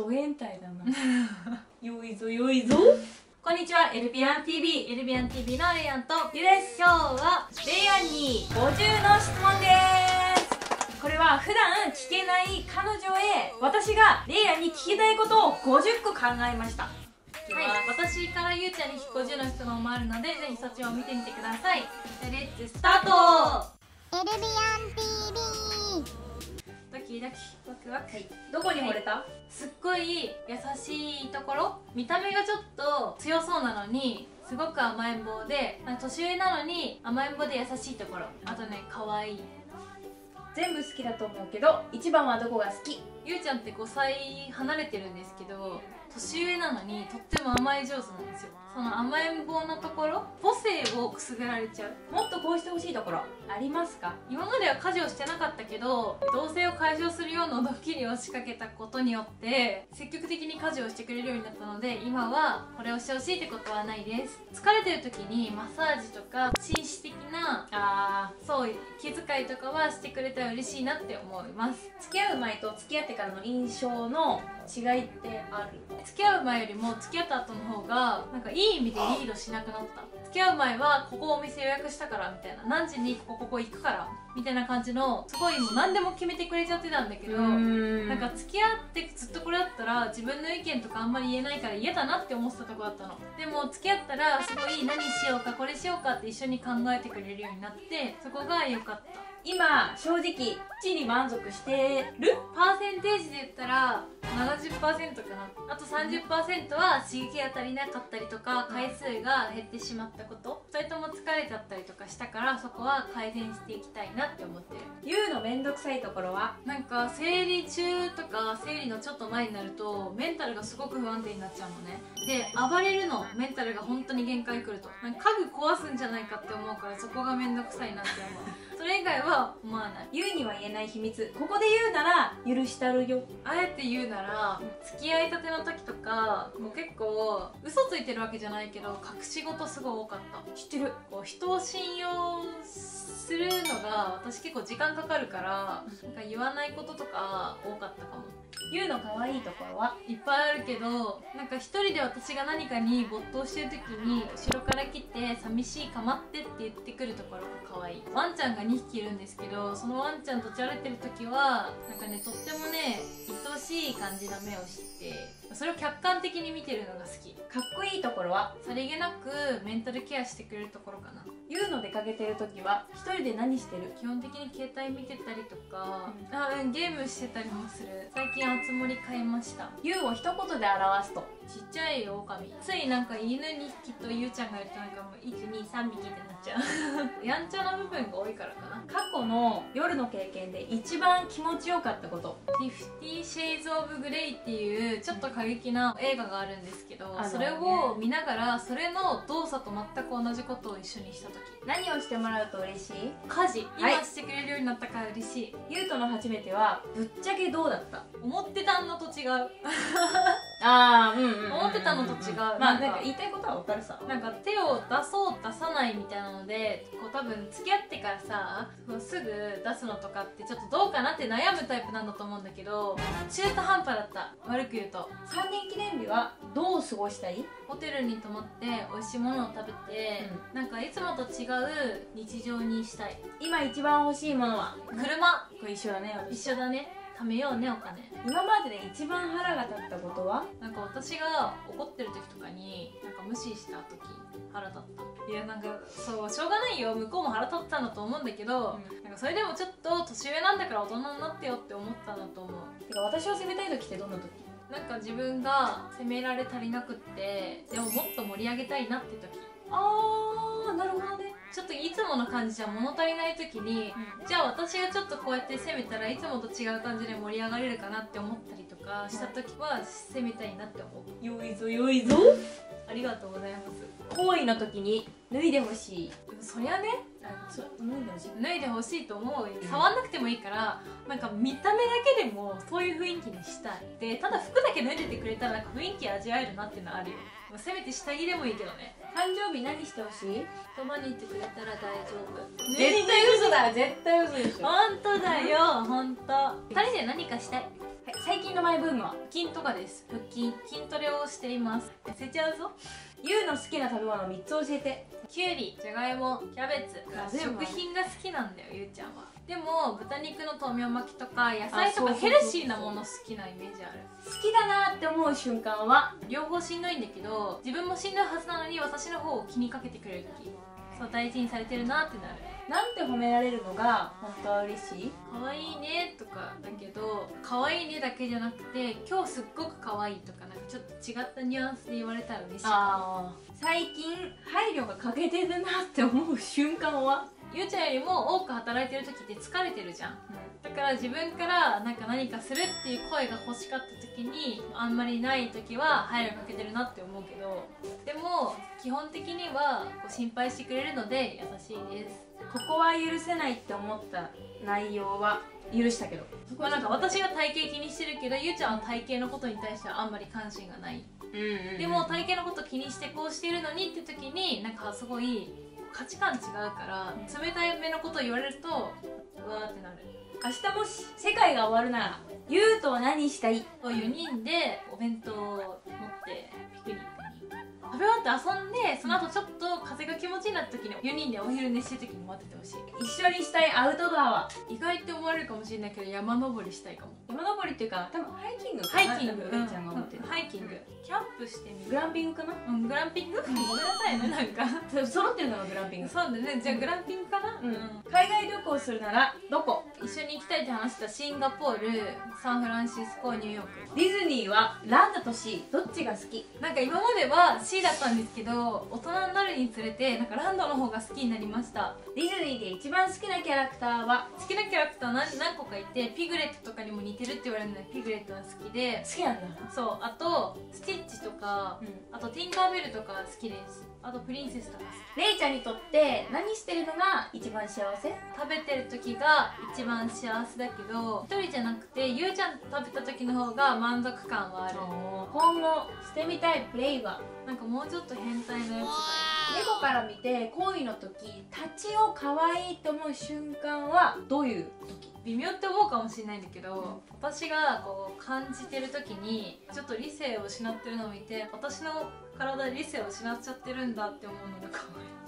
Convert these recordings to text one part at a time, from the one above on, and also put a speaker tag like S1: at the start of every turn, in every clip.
S1: ド変態だな。よいぞよいぞ。こんにちはエルビアン TV
S2: エルビアン TV のレイアンと
S1: ゆです。今日はレイアンに50の質問です。これは普段聞けない彼女へ私がレイアンに聞きたいことを50個考えました。
S2: はい、私からゆうちゃんに50の質問もあるのでぜひそっちを見てみてください。レッツスタート。
S3: エルビアン TV
S2: ドキドキワクワク、はい、
S1: どこに惚れた、
S2: すっごい優しいところ？見た目がちょっと強そうなのにすごく甘えん坊で年上なのに甘えん坊で優しいところ。あとね可愛い。
S1: 全部好きだと思うけど一番はどこが好き？
S2: ゆうちゃんって5歳離れてるんですけど年上なのにとっても甘え上手なんですよその甘えん坊なところ母性をくすぐられちゃう。
S1: もっとこうしてほしいところ。ありますか？
S2: 今までは家事をしてなかったけど同性を解消するようなドッキリを仕掛けたことによって積極的に家事をしてくれるようになったので今はこれをしてほしいってことはないです。疲れてる時にマッサージとか紳士的なあそう気遣いとかはしてくれたら嬉しいなって思います。
S1: 付き合う前と付き合ってからの印象の違いってある？
S2: 付き合う前よりも付き合った後の方がなんかいい意味でリードしなくなった。付き合う前はここお店予約したからみたいな。何時にここここ行くからみたいな感じのすごいもう何でも決めてくれちゃってたんだけどなんか付き合ってずっとこれだったら自分の意見とかあんまり言えないから嫌だなって思ってたとこだったの。でも付き合ったらすごい何しようかこれしようかって一緒に考えてくれるようになってそこが良かった
S1: 今正直地に満足してる？
S2: パーセンテージで言ったら70%かな？あと30%は刺激が足りなかったりとか回数が減ってしまったこと。2人とも疲れちゃったりとかしたからそこは改善していきたいなって思ってる。
S1: 言うのめんどくさいところは？
S2: なんか生理中とか生理のちょっと前になるとメンタルがすごく不安定になっちゃうのね。で暴れるのメンタルが本当に限界くると。なんか家具壊すんじゃないかって思うからそこがめんどくさいなって思うそれ以外は思わない。
S1: 言うには言えない秘密。ここで言うなら許したるよ。
S2: あえて言うなら付き合いたての時とかもう結構嘘ついてるわけじゃないけど隠し事すごい多かった。
S1: 知ってる。
S2: こう人を信用するのが私結構時間かかるからなんか言わないこととか多かったかも。
S1: 言うの可愛いところは？い
S2: っぱいあるけどなんか一人で私が何かに没頭してる時に後ろから来て寂しいかまってって言ってくるところが可愛い。ワンちゃんが2匹いるんですけどそのワンちゃんとじゃれてる時はなんかねとってもね愛しい感じの目をしてそれを客観的に見てるのが好き。
S1: かっこいいところは
S2: さりげなくメンタルケアしてくれるところかな。
S1: 言うの出かけてる時は一人で何してる？
S2: 基本的に携帯見てたりとか、うん、あうんゲームしてたりもする。最近あつ森買いました。
S1: 言うを一言で表すと
S2: ちっちゃい狼。ついなんか犬2匹とゆうちゃんがいるとなんかもう123匹ってなっちゃう。やんちゃな部分が多いからかな。
S1: 過去の夜の経験で一番気持ちよかったこと「
S2: 50 Shades of Grey」っていうちょっと過激な映画があるんですけど、ね、それを見ながらそれの動作と全く同じことを一緒にした時。
S1: 何をしてもらうと嬉しい？
S2: 家事。今してくれるようになったから嬉しい、
S1: ゆうとの初めてはぶっちゃけどうだった？
S2: 思ってたのと違う。
S1: ああうんうん、
S2: 思ってたのと違う。ま
S1: あなんか言いたいことは分かるさ。
S2: なんか手を出そう出さないみたいなのでこう多分付き合ってからさすぐ出すのとかってちょっとどうかなって悩むタイプなんだと思うんだけど中途半端だった。悪く言うと。
S1: 3年記念日はどう過ごしたい？
S2: ホテルに泊まって美味しいものを食べて、うん、なんかいつもと違う日常にしたい。
S1: 今一番欲しいものは？
S2: 車。
S1: これ一緒だね
S2: 一緒だね貯めようねお金。
S1: 今までで一番腹が立ったことは？
S2: なんか私が怒ってる時とかになんか無視した時腹立った。いやなんかそうしょうがないよ。向こうも腹立ったんだと思うんだけど、うん、なんかそれでもちょっと年上なんだから大人になってよって思ったんだと思う。
S1: てか私を責めたい時ってどんな時？
S2: なんか自分が責められ足りなくってでももっと盛り上げたいなって時。
S1: あーなるほど。ね
S2: ちょっといつもの感じじゃ物足りない時に、うん、じゃあ私がちょっとこうやって攻めたらいつもと違う感じで盛り上がれるかなって思ったりとかした時は攻めたいなって思う。
S1: よいぞよいぞ。
S2: ありがとうございます。
S1: 行為の時に脱いでほしい。
S2: そりゃね
S1: 脱いでほしい。
S2: 脱いでほしいと思うよ触んなくてもいいからなんか見た目だけでもそういう雰囲気にしたい。でただ服だけ脱いでてくれたらなんか雰囲気味わえるなっていうのはあるよ。せめて下着でもいいけどね。
S1: 誕生日何してほしい？
S2: そばにいてくれたら大丈夫。
S1: 絶対嘘だ絶対嘘でしょ。
S2: 本当だよ。本当。二人で何かしたい？
S1: はい最近のマイブームは
S2: 腹筋とかです。腹筋筋トレをしています。痩せちゃうぞ
S1: ゆうの好きな食べ物3つ教えて。
S2: きゅうりじゃがいもキャベツ。
S1: あ全部。
S2: 食品が好きなんだよゆうちゃんは。でも豚肉の豆苗巻きとか野菜とかヘルシーなもの好きなイメージある。
S1: 好きだなって思う瞬間は？
S2: 両方しんどいんだけど自分もしんどいはずなのに私の方を気にかけてくれる時。そう大事にされてるなってなる
S1: なんて褒められるのが本当は嬉しい？
S2: 可愛いねとかだけど可愛いねだけじゃなくて今日すっごく可愛いとかなんかちょっと違ったニュアンスで言われたら嬉しい
S1: あ最近配慮が欠けてるなって思う瞬間は、
S2: ゆうちゃんよりも多く働いてる時って疲れてるじゃん。だから自分からなんか何かするっていう声が欲しかった時にあんまりない時は配慮かけてるなって思うけどでも基本的にはこう心配してくれるので優しいです。
S1: ここは許せないって思った内容は許したけど。
S2: まあなんか私が体型気にしてるけどゆうちゃんは体型のことに対してはあんまり関心がない。
S1: うんうんうん。
S2: でも体型のこと気にしてこうしてるのにって時になんかすごい価値観違うから冷たい目のことを言われるとうわーってなる。
S1: 明日もし世界が終わるならゆうとは何したい
S2: ？4人でお弁当をべ終わって遊んでその後ちょっと風が気持ちいいなった時に4人でお昼寝してる時に待っててほしい。
S1: 一緒にしたいアウトドアは
S2: 意外って思われるかもしれないけど山登りしたいかも。
S1: 山登りっていうか多分ハイキングかな。
S2: ハイキング。
S1: ちゃんが思ってる。
S2: うんハイキング。キャンプしてみ
S1: グ
S2: る
S1: ランピングかな？
S2: うんグランピング？ごめんなさいねなんか。
S1: そ揃ってるのがグランピング。
S2: そうだね。じゃあグランピングかな？
S1: うん。海外旅行するならどこ？
S2: 一緒に行きたいって話したシンガポールサンフランシスコニューヨーク。
S1: ディズニーはランドとシーどっちが好き？
S2: なんか今までは C だったんですけど大人になるにつれてなんかランドの方が好きになりました。
S1: ディズニーで一番好きなキャラクターは
S2: 好きなキャラクター何何個かいてピグレットとかにも似てるって言われるのでピグレットが好きで。
S1: 好きなんだ。
S2: そうあとスティッチとか
S1: うん。
S2: あとティンカーベルとか好きですあとプリンセスとか。好
S1: レイちゃんにとって何してるのが一番幸せ？
S2: き食べてる時が一番幸せだけど一人じゃなくてゆうちゃんと食べた時の方が満足感はある。
S1: 今後してみたいプレイは？
S2: なんかもうちょっと変態なやつがいい
S1: 猫から見て恋の時立ちを可愛いと思う瞬間はどういう時？
S2: 微妙って思うかもしれないんだけど私がこう感じてる時にちょっと理性を失ってるのを見て私の体で理性を失っちゃってるんだって思うのが可愛い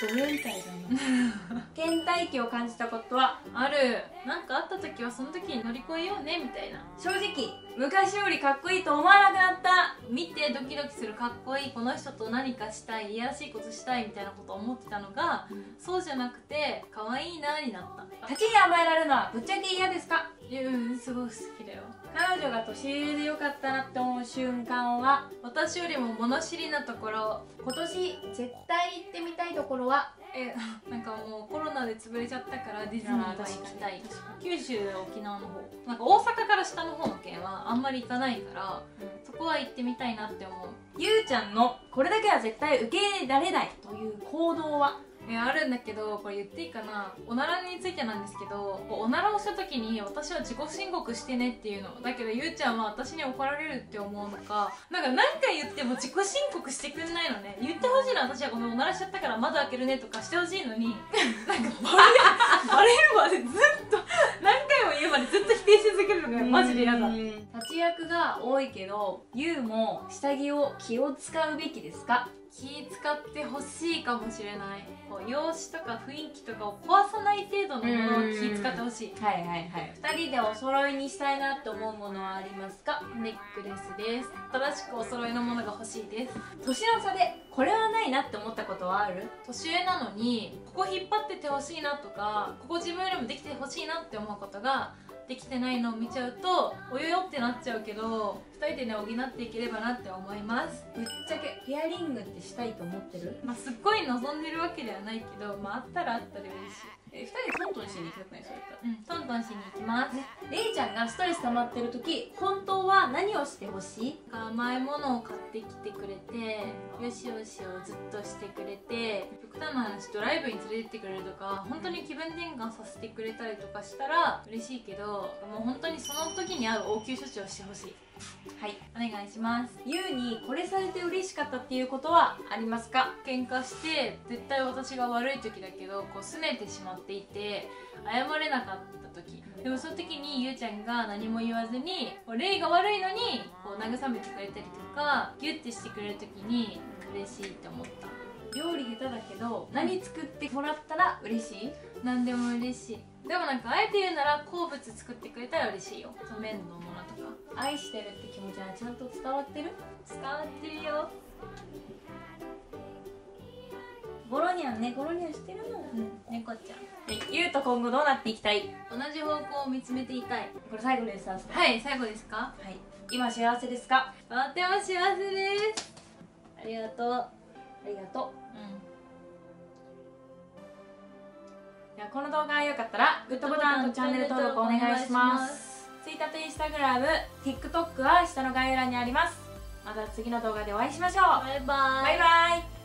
S1: ド変態だな倦怠期を感じたことは
S2: ある。なんかあった時はその時に乗り越えようねみたいな。
S1: 正直昔よりかっこいいと思わなくなった。
S2: 見てドキドキするかっこいいこの人と何かしたいいやらしいことしたいみたいなことを思ってたのがそうじゃなくて可愛いなになった。
S1: 立ちに甘えられるのはぶっちゃけ嫌ですか？
S2: うんすごい好きだよ
S1: 彼女が年上でよかったなって思う瞬間は
S2: 私よりも物知りなところ。
S1: 今年絶対行ってみたいところは？
S2: え なんかもうコロナで潰れちゃったからディズニーは行きたい。九州や沖縄の方。なんか大阪から下の方の県はあんまり行かないからそこは行ってみたいなって思う。
S1: ゆうちゃんのこれだけは絶対受け入れられないという行動は？
S2: えあるんだけどこれ言っていいかな。おならについてなんですけどおならをした時に私は自己申告してねっていうの。だけどゆうちゃんは私に怒られるって思うのか。なんか何回言っても自己申告してくんないのね。言ってほしいの私はこのおならしちゃったから窓開けるねとかしてほしいのに。なんかバレバレるまでずっと何言うまでずっと否定し続けるのがマジで嫌だ。
S1: 立ち役が多いけどゆうも下着を気を使うべきですか？
S2: 気使ってほしいかもしれない。こう容姿とか雰囲気とかを壊さない程度のものを気使ってほしい。
S1: はいはいはい。2人でお揃いにしたいなって思うものはありますか？
S2: ネックレスです。新しくお揃いのものが欲しいです。
S1: 年の差でこれはないなって思ったことはある？
S2: 年上なのにここ引っ張っててほしいなとかここ自分よりもできてほしいなって思うことができてないのを見ちゃうとおよよってなっちゃうけど2人でね補っていければなって思います。
S1: ぶっちゃけペアリングってしたいと思ってる？
S2: まあすっごい望んでるわけではないけどまああったらあったで嬉しい。
S1: え2人でトントンしに行きたくない？それったら
S2: うんトントンしに行きます。
S1: レイちゃんがストレス溜まってる時本当は何をしてほしい？
S2: 甘いものを買ってきてくれてよしよしをずっとしてくれて極端な話ドライブに連れてってくれるとか本当に気分転換させてくれたりとかしたら嬉しいけどもう本当にその時に合う応急処置をしてほしい
S1: はい
S2: お願いします。
S1: ゆうにこれされて嬉しかったっていうことはありますか？
S2: 喧嘩して絶対私が悪い時だけどこう拗ねてしまっていて謝れなかった時。でもその時にゆうちゃんが何も言わずにこうレイが悪いのにこう慰めてくれたりとかギュッてしてくれる時に嬉しいって思った。
S1: 料理下手だけど何作ってもらったら嬉しい？
S2: 何でも嬉しい。でもなんかあえて言うなら好物作ってくれたら嬉しいよ。麺のもの。とか
S1: 愛してるって気持ちはちゃんと伝わってる？
S2: 伝わってるよ。
S1: ゴロニャンね。ゴロニャンしてる？の
S2: うん。猫ちゃん。
S1: はい。ゆうと今後どうなっていきたい？
S2: 同じ方向を見つめていたい。
S1: これ最後です。は
S2: はい最後ですか？
S1: はい。今幸せですか？
S2: とっても幸せです。ありがとう。
S1: ありがとう。ではこの動画が良かったらグッドボタンとチャンネル登録お願いします Twitter と Instagram、TikTok は下の概要欄にあります。また次の動画でお会いしましょう。
S2: バイバイ。
S1: バイバイ